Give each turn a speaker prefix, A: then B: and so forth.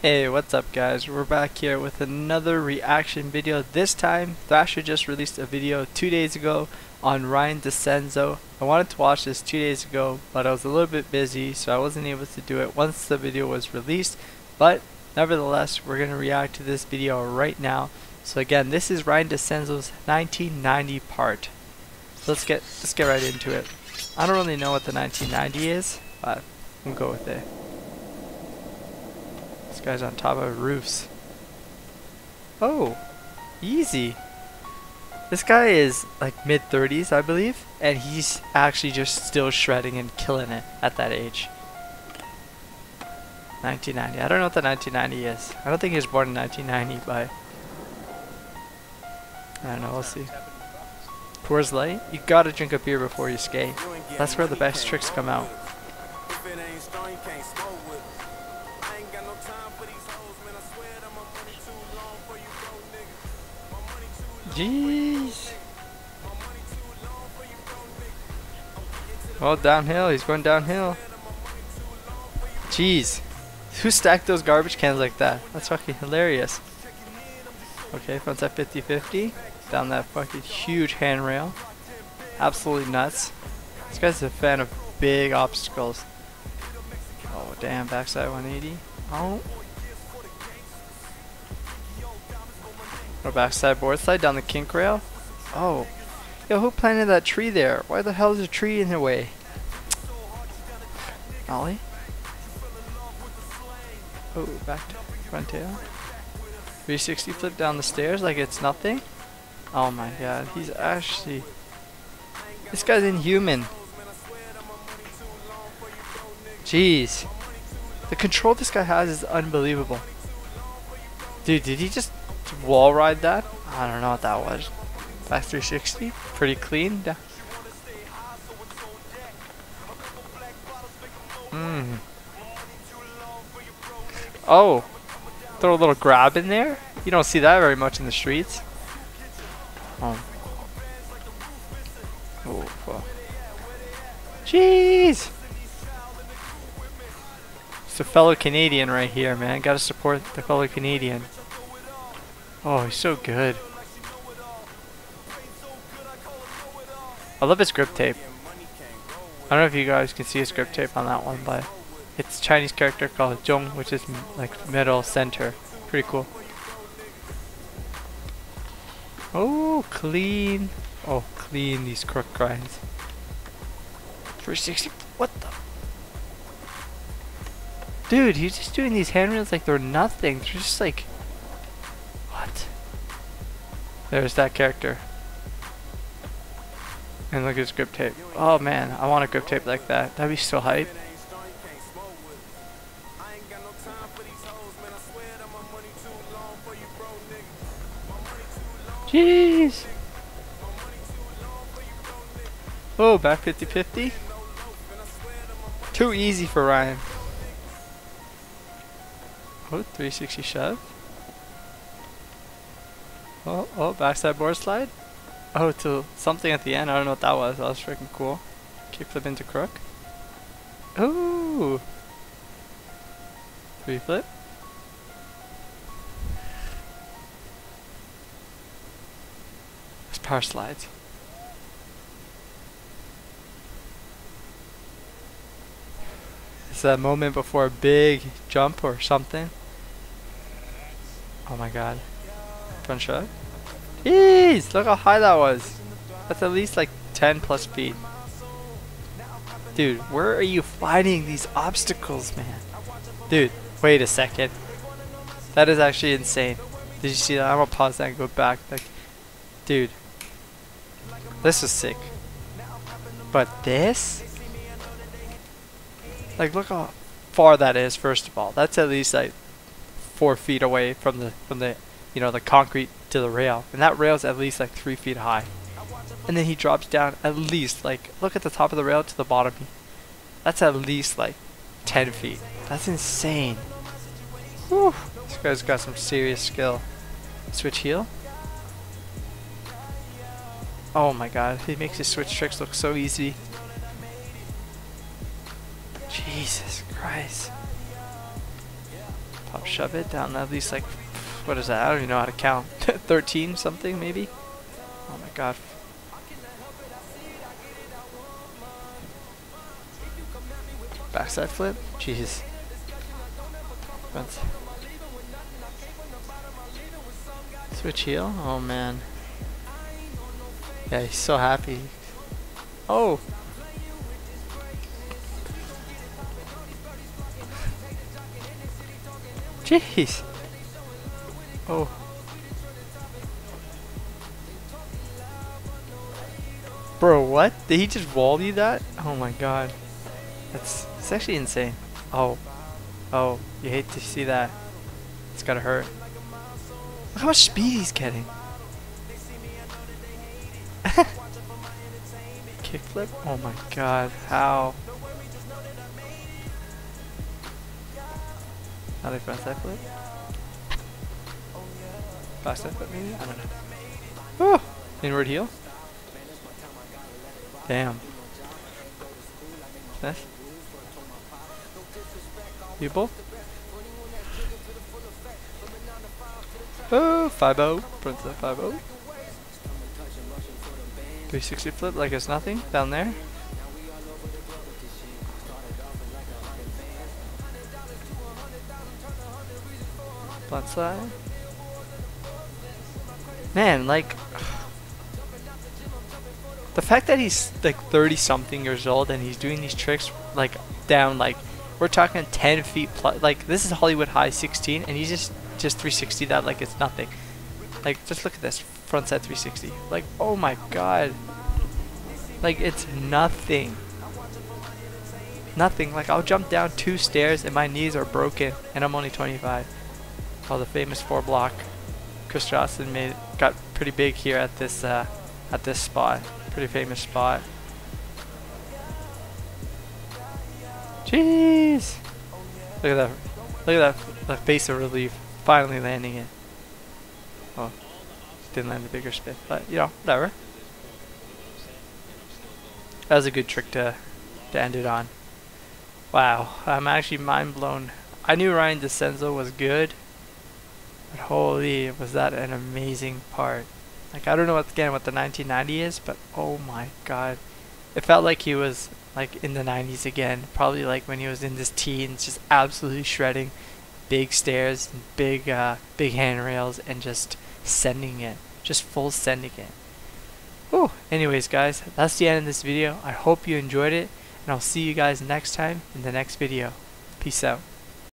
A: Hey, what's up guys? We're back here with another reaction video. This time, Thrasher just released a video two days ago on Ryan DeCenzo. I wanted to watch this two days ago, but I was a little bit busy, so I wasn't able to do it once the video was released. But, nevertheless, we're going to react to this video right now. So again, this is Ryan DeCenzo's 1990 part. So let's get, let's get right into it. I don't really know what the 1990 is, but we'll go with it. Guy's on top of roofs. Oh, easy. This guy is like mid 30s, I believe, and he's actually just still shredding and killing it at that age. 1990. I don't know what the 1990 is. I don't think he was born in 1990, but I don't know. We'll see. Coors Light. You gotta drink a beer before you skate. That's where the best tricks come out. Jeez. Oh, downhill. He's going downhill. Jeez. Who stacked those garbage cans like that? That's fucking hilarious. Okay, frontside 50-50. Down that fucking huge handrail. Absolutely nuts. This guy's a fan of big obstacles. Oh, damn. Backside 180. Oh. Or backside board slide down the kink rail. Oh. Yo, who planted that tree there? Why the hell is a tree in the way? Ollie? Oh, back to front tail. 360 flip down the stairs like it's nothing. Oh my god, he's actually... This guy's inhuman. Jeez. The control this guy has is unbelievable. Dude, did he just wall ride that? I don't know what that was. Back 360, pretty clean. Hmm. Oh, throw a little grab in there. You don't see that very much in the streets. Oh. Oh, fuck. Jeez. It's a fellow Canadian right here, man. Gotta support the fellow Canadian. Oh, he's so good. I love his grip tape. I don't know if you guys can see his grip tape on that one, but it's Chinese character called Zhong, which is like middle center. Pretty cool. Oh, clean. Oh, clean these crook grinds. 360. What the? Dude, he's just doing these handrails like they're nothing. They're just like there's that character. And look at his grip tape. Oh man, I want a grip tape like that. That'd be so hype. Jeez. Oh, back 50-50. Too easy for Ryan. Oh, 360 shove. Oh, oh, backside board slide. Oh, to something at the end. I don't know what that was. That was freaking cool. Kickflip into crook. Ooh. Three flip. It's power slides. It's that moment before a big jump or something. Oh my god. Front shot. Jeez, look how high that was. That's at least like 10 plus feet. Dude, where are you finding these obstacles, man? Dude, wait a second. That is actually insane. Did you see that? I'm gonna pause that and go back. Like, dude, this is sick. But this? Like, look how far that is. First of all, that's at least like four feet away from the from the you know, the concrete to the rail. And that rail is at least like three feet high. And then he drops down at least like, look at the top of the rail to the bottom. That's at least like 10 feet. That's insane. Whew. This guy's got some serious skill. Switch heel. Oh my god, he makes his switch tricks look so easy. Jesus Christ. Pop shove it down at least like, what is that? I don't even know how to count. 13 something maybe? Oh my god. Backside flip? Jeez. That's Switch heel? Oh man. Yeah, he's so happy. Oh! Jeez! Oh. Bro, what? Did he just wall you that? Oh my god. That's it's actually insane. Oh. Oh, you hate to see that. It's gotta hurt. Look how much speed he's getting. Kickflip? Oh my god, how? How they front side flip? Side flip maybe? I don't know. Oh! Inward heel? Damn. Nice. You both? Oh, 5 0. Front side 5 0. 360 flip like it's nothing down there. Front side. Man, like the fact that he's like 30 something years old and he's doing these tricks like down like we're talking 10 feet plus like this is Hollywood high 16 and he's just just 360 that like it's nothing. Like just look at this front side 360 like oh my god. Like it's nothing. Nothing. Like I'll jump down two stairs and my knees are broken and I'm only 25 oh the famous four block Chris Johnson made got pretty big here at this uh, at this spot pretty famous spot. Jeez! Look at that look at that the face of relief finally landing it. Oh didn't land a bigger spin but you know whatever. That was a good trick to, to end it on. Wow, I'm actually mind blown. I knew Ryan DeCenzo was good, but holy, was that an amazing part. Like, I don't know what, again what the 1990 is, but oh my god. It felt like he was like in the 90s again, probably like when he was in his teens, just absolutely shredding big stairs, and big, uh, big handrails, and just sending it, just full sending it. Whew. Anyways, guys, that's the end of this video. I hope you enjoyed it, and I'll see you guys next time in the next video. Peace out.